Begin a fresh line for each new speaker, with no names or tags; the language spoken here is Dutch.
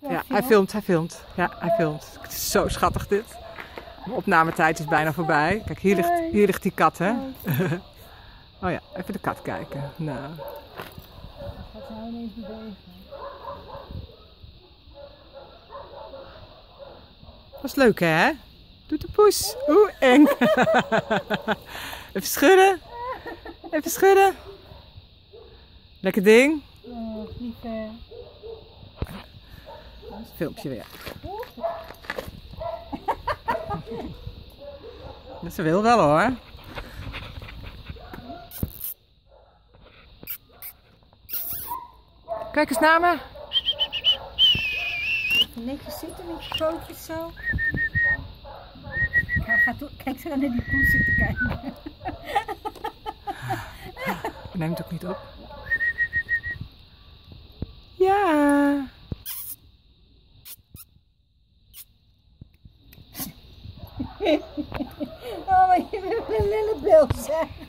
Ja, hij filmt, hij filmt. Ja, hij filmt. Het is zo schattig dit. De opnametijd is bijna voorbij. Kijk, hier ligt, hier ligt die kat, hè? Oh ja, even de kat kijken. Nou,
Gaat nou ineens bewegen.
dat is leuk, hè? Doet de poes. Oeh, eng. Even schudden. Even schudden. Lekker ding.
Oh, lieve.
Filmpje weer. Ze wil wel hoor. Kijk eens naar me.
Even netjes zitten met je pootjes zo. Kijk zo naar die poes zitten kijken.
Neem het ook niet op. Ja.
Oh, maar je bent